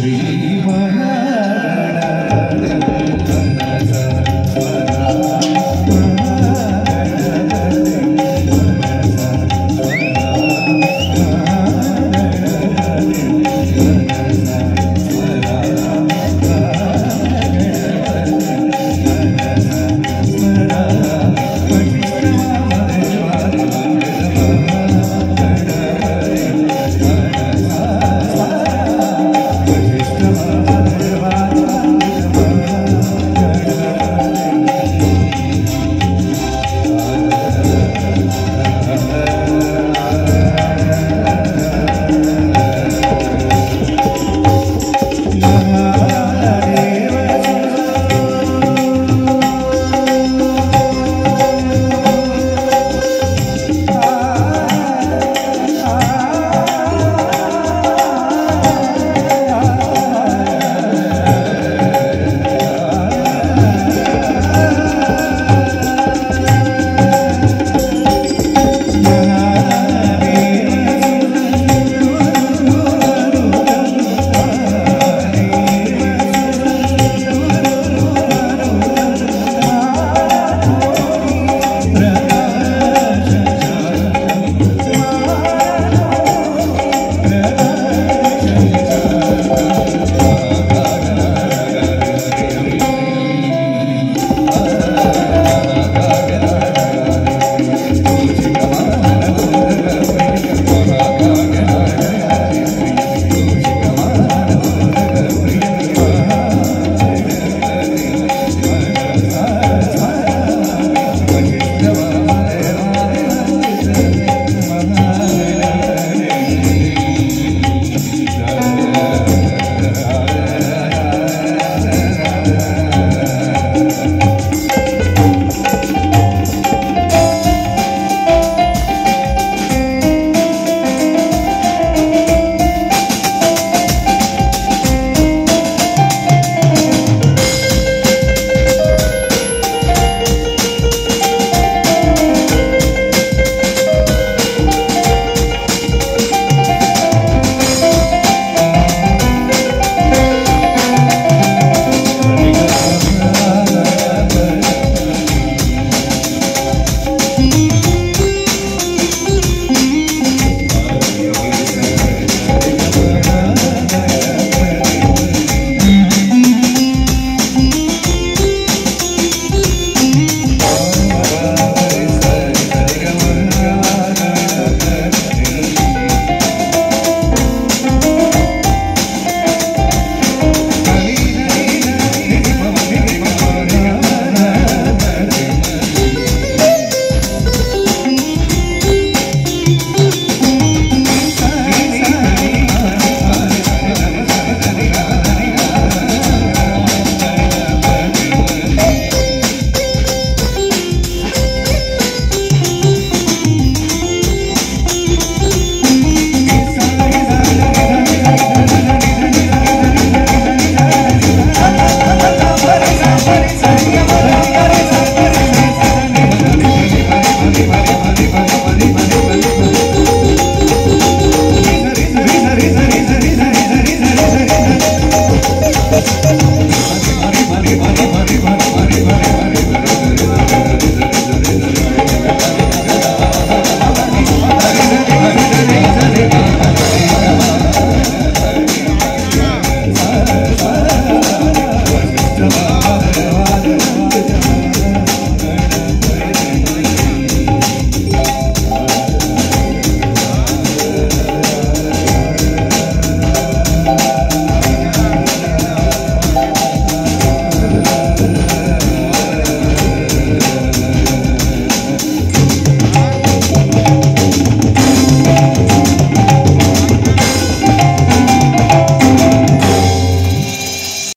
是意外。